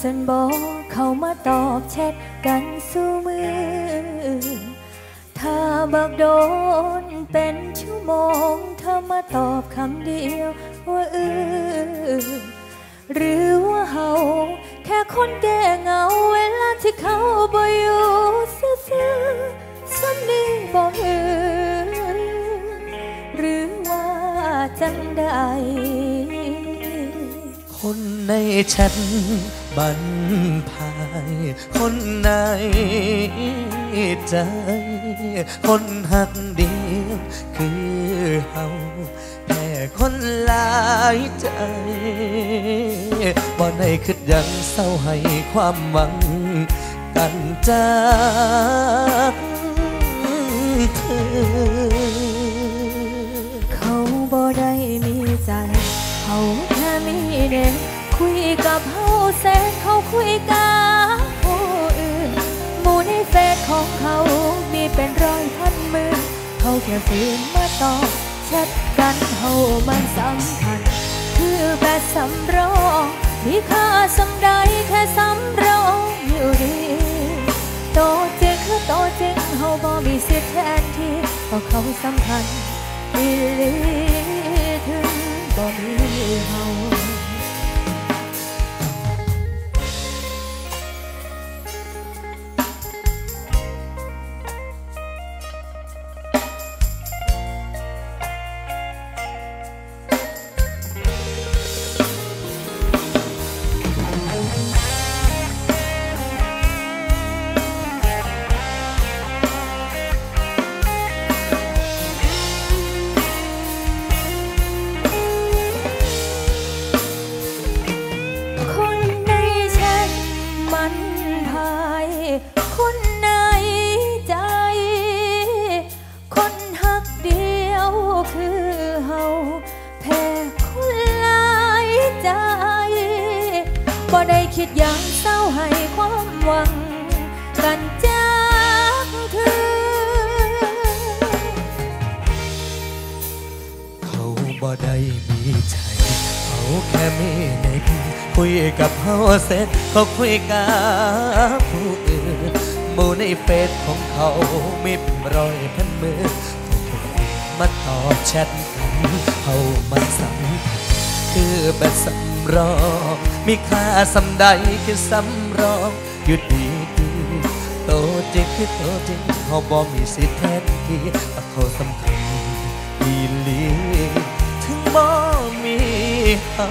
สันบอกเขามาตอบแชทกันสู้มือ ถ้าบักโดนเป็นชั่วโมงเธอมาตอบคำเดียวว่าเออหรือว่าเฮาแค่คนแก่เงาเวลาที่เขาบ่อยู่ซื่อๆซ้ำนี้บ่เอือหรือว่าจังใดคนในแช บันพายคนในใจ คนหักเดียวคือเฮาแต่คนหลายใจบ่ได้คิดยังเศร้าให้ความหวัง กันจากเธอเขาบ่ได้มีใจ เขาแค่มีเด็ก คุยกับเฮาแสนเขาคุยกับผู้อื่นหมู่ในเฟซของเขามีเป็นร้อยพันหมือเขาแค่ฝืนมาตอบแชทกันเฮามันสำคัญ คือแบบสำรองมีค่าสำใดแค่สำรองอยู่ดีโตจริงคือโตจริงเฮาบ่มีสิทธิ์แทนที่เพราะเขาสำคัญอีหลีถึงบ่มีเฮา คิดหยังเศร้าให้ความหวัง กันจากเธอ เขาบ่ได้มีใจ เขาแค่มีในทีคุยกับเขาเสร็จเขาคุยกับผู้อื่นมูในเฟซของเขามีเป็นรอยพันมือเขาแค่มาตอบแชทกันเขามันสำคัญคือแบบสำ รอง มีค่าสำใดคือสำรอง อยู่ดีดีโตจริงคือโตจริงเขาบอกมีสิทธิ์แท้ที่เขาสำคัญอีลีถึงบ่มีเขา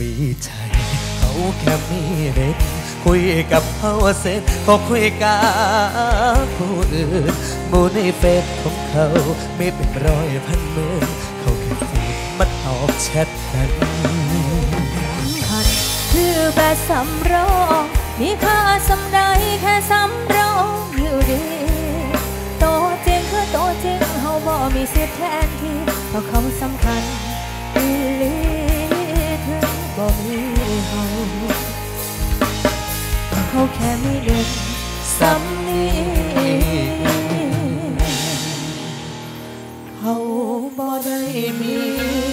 ได้มีใจเขาแค่มีเด็กคุยกับเขาเสร็จเขาคุยกับผู้อื่นหมู่ในเฟซของเขาไมีเป็นร้อยพันมือเขาแค่ฟีดมาตอบแชทกันคันคือแบบสำรองมีค่าสำใดแค่สำรองอยู่ดีโตจริงคือโตจริงเฮาบ่มีสิทธิ์แทนที่เพราะเขาสำคัญอีลี บ่มีเฮาเขาแค่ไม่เด็กสำนีเฮาบ่ได้มี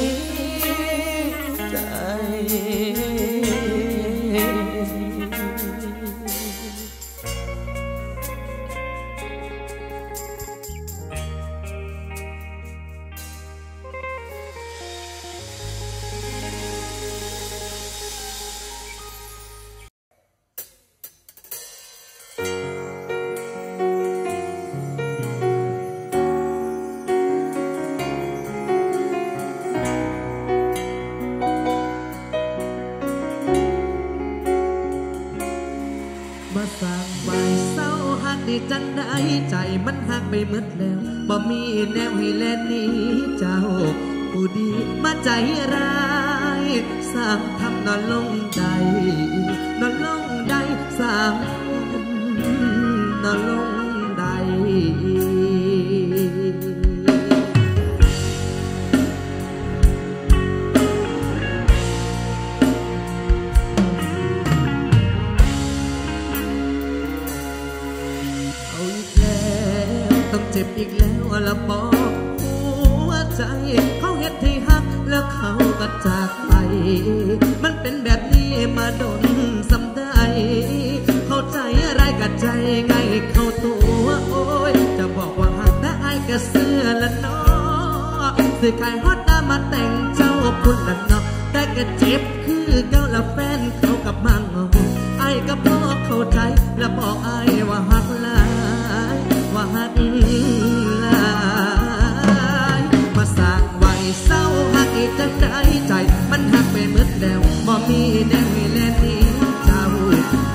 ใจมันหักไปหมดแล้วบ่มีแนวให้แลนนี้เจ้าผู้ดีมาใจร้ายสร้างทำนอนลงใจ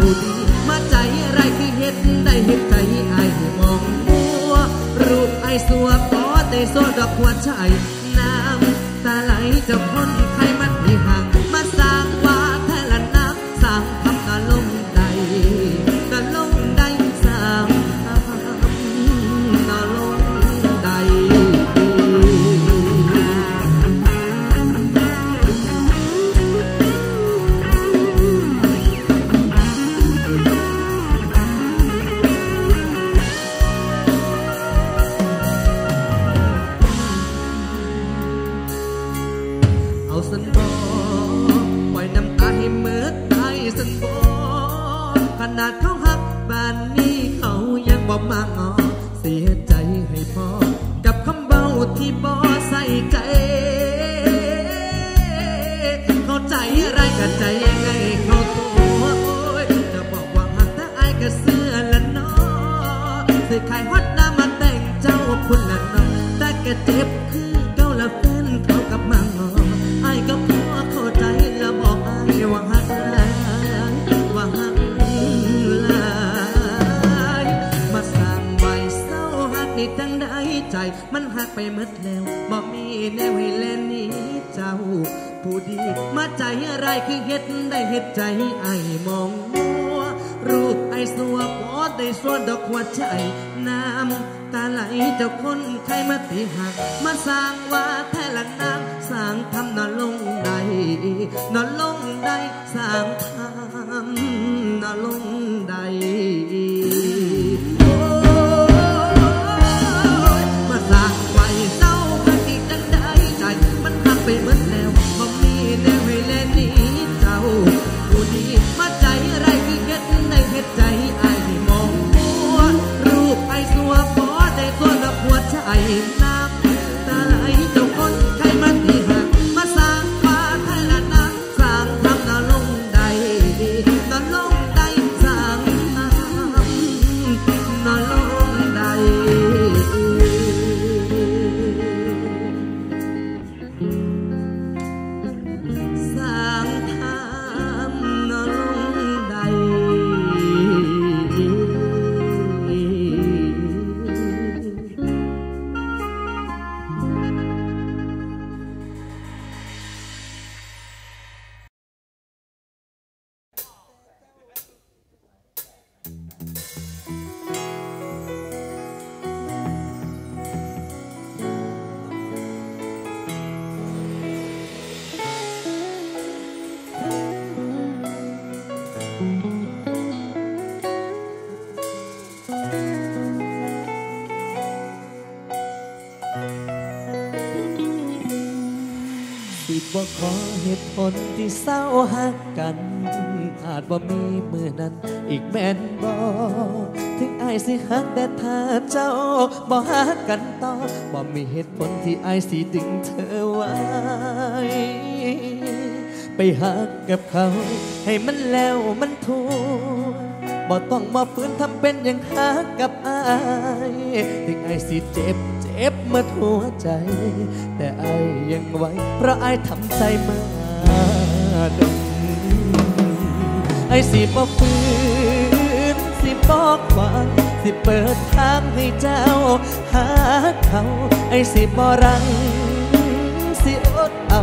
ผู้ะสิขายฮอตน้ำมาแต่งเจ้าคุณละเนาะแต่แกเจ็บคือเก้าละแฟนเขากับมังอไอายก็พอเข้าใจแล้วบอกไอายว่าหักหลายว่าหักหลายมาสร้างไว้เศร้าหักนี่จังได้ใจ มันหักไปหมดแล้วบ่มีแนวให้แลหนี้เจ้าผู้ดีมาใจอะไรคือเฮ็ดได้เฮ็ดใจไอ้มอง ได้สัวพอได้สวดดอกหัวใจ น้ำตาไหลเจ้าคนไข้มาตีหัก มาสร้างว่าแท้ละนางสร้างทำนอนลงใดนอนลงใดสร้างทาง สิบ่ขอเหตุผลที่เศร้าหักกัน อาจบ่มีมือนั้นอีกแม่นบ่ถึงไอายสิหักแต่ถ้าเจ้าบ่หักกันต่อบ่มีเหตุผลที่ไอายสิดึงเธอไว้ ไปหักกับเขา ให้มันแล้วมันถูกบ่ต้องมาฝืนทำเป็นอย่างหักกับอายถึงอายสิเจ็บ มาหัวใจ แต่อายยังไหวเพราะอายทำใจมาดนไอ้สิบ่ฝืนสิบอกความสิเปิดทางให้เจ้า หาเขา ไอ้สิบ่รัง สิอดเอา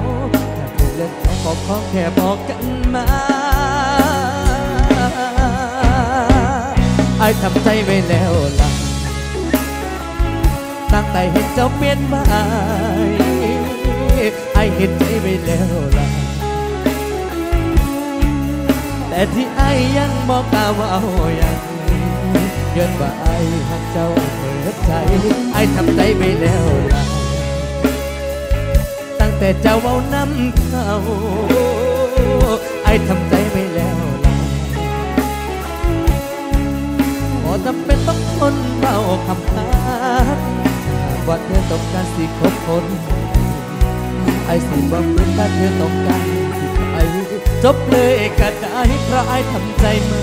ถ้าเธอเลือกเขาขอขอแค่บอกกันมาไอ้ทำใจไว้แล้วล่ะ ตั้งแต่เห็นเจ้าเปลี่ยนไปไอเห็นใจไว้แล้วล่ะ แต่ที่ไอยังบอกกาว่าเอาอย่างย้อนว่าไอหักเจ้าเมื่อดใจ ไอทำใจไปแล้วล่ะ ตั้งแต่เจ้าเว้าน้ำเขาไอทำใจไปแล้วล่ะพอจำเป็นต้องทนเบาคำพา ว่าเธอต้องการสิคบคนไอ้สิบ่เหมือนถ้าเธอต้องการสิไปจบเลยก็ได้เพราะไอ้ทำใจมา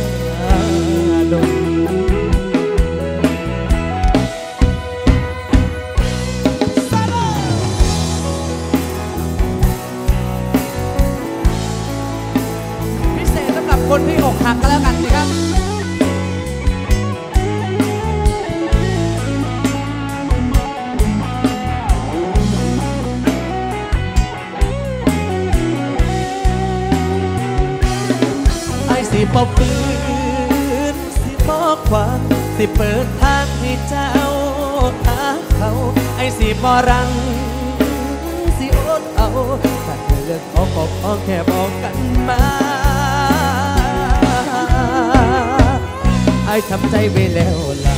ดนพิเศษสำหรับคนที่อกหักก็แล้วกัน ไอ้สิบ่ปืนสิบ่ขวางสิเปิดทางให้เจ้าหาเขาไอ้สิบ่รังสิอดเอาถ้าเธอเลือกขอก็ขอแค่บอกกันมาไอ้ทำใจไว้แล้วล่ะ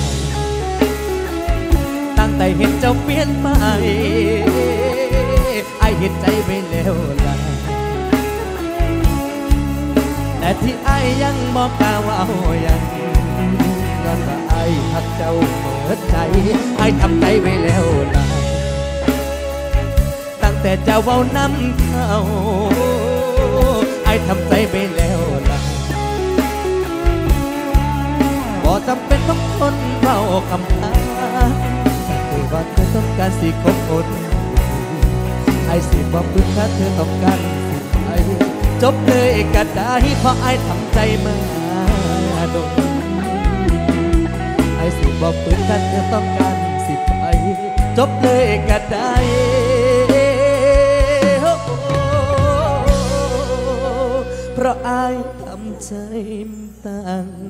ตั้งแต่เห็นเจ้าเปลี่ยนไปไอ้เห็นใจไว้แล้วล่ะ แต่ที่ไอ้ยังบอกกล้าว่าเอาอย่างย้อนว่าไอ้หักเจ้าเปิดใจ ไอ้ทำใจไว้แล้วล่ะตั้งแต่เจ้าเว้าน้ำเขาไอ้ทำใจไปแล้วล่ะบ่จำเป็นต้องทนเบาคำพาคือว่าเธอต้องการสิคบคนไอ้สิบอกพึ่งถ้าเธอต้องการ จบเลยก็ได้เพราะไอ้ทำใจมาโดนไอ้สิบอกพึ่งถ้าเธอต้องการสิไปจบเลยก็ได้เพราะอายทำใจตั้ง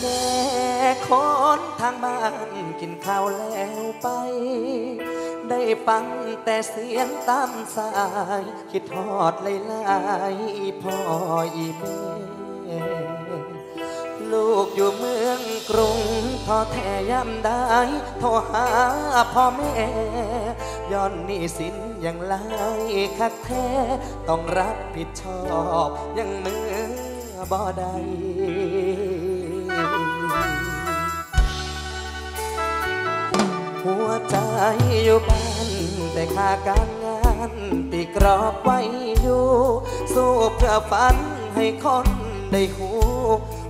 แน่คนทางบ้านกินข้าวแล้วไป ได้ฟังแต่เสียงตามสาย คิดทอดเลยลายๆพ่ออีแม่ลูกอยู่เมืองกรุงท้อแท้ย่ำได้โทรหาพ่อแม่ย้อนนี้สินอย่างไรคักแท้ ต้องรับผิดชอบ ยังมือบ่ได้ หัวใจอยู่บ้านแต่ค่าการงานตีกรอบไว้อยู่ สู้เพื่อฝันให้คนได้หู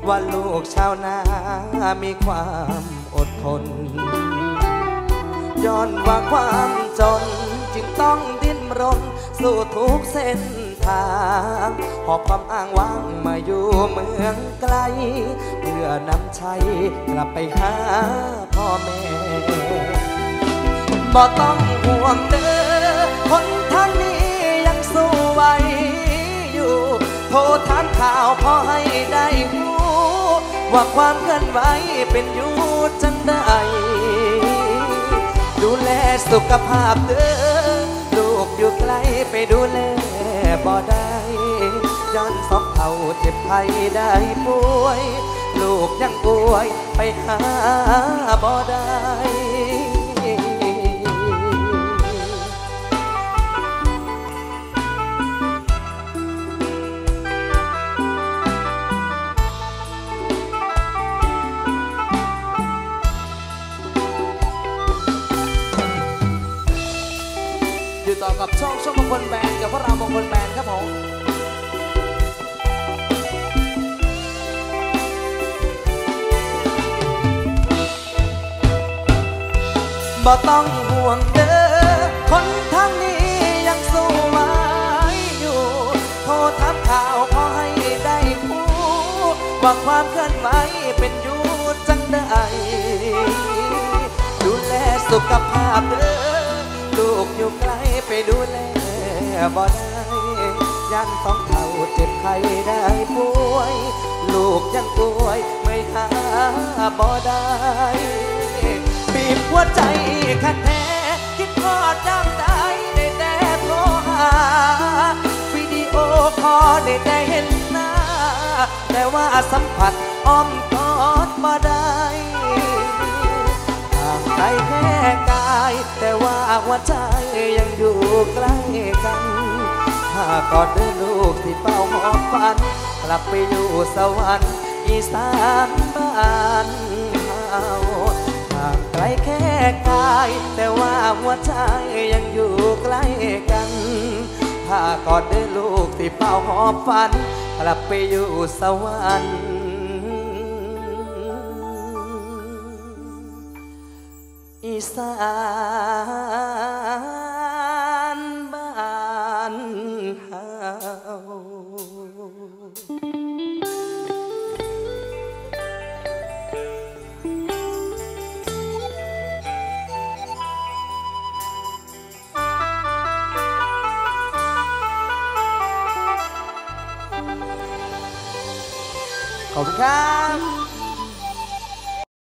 ว่าลูกชาวนามีความอดทน ย้อนว่าความจนจึงต้องดิ้นรน สู้ทุกเส้นทางหอบความอ้างว้างมาอยู่เมืองไกล เพื่อนำชัยกลับไปหาพ่อแม่ บ่ต้องห่วงเด้อคนทางนี้ยังสู้ไหวอยู่ โทรถามข่าวพอให้ได้รู้ว่าความเคลื่อนไหวเป็นอยู่จังใดดูแลสุขภาพเด้อลูกอยู่ไกลไปดูแลบ่ได้ย้อนสองเขาเจ็บไข้ได้ป่วย ลูกยังป่วยไปหาบ่ได้ กับช่องช่องมงคลแบนกับพวกเรามงคลแบนครับผมบ่ต้องห่วงเด้อคนทางนี้ยังสู้ไหวอยู่ โทรถามข่าวพอให้ได้รู้ว่าความเคลื่อนไหวเป็นอยู่จังใดดูแลสุขภาพเด้อ กอยู่ไกลไปดูแลบ่ได้ยันต้องเข่าเจ็บไข้ได้ป่วย ลูกยังป่วยไม่หาบ่ได้บีบหัวใจคันแท้คิดทอจำได้ได้แต่โทรหาวิดีโอคอลได้แต่เห็นหน้า แต่ว่าสัมผัสอ้อมกอดบ่ได้างไกลแค่กาย แต่ว่าหัวใจยังอยู่ใกล้กัน ถ้ากอดด้วยลูกที่เป้าหอมฝัน กลับไปอยู่สวรรค์อีสานบ้านเฮาห่างไกลแค่กาย แต่ว่าหัวใจยังอยู่ใกล้กัน ถ้ากอดด้วยลูกที่เป้าหอมฝัน กลับไปอยู่สวรรค์ อีสานบ้านเฮาขอบคุณครับ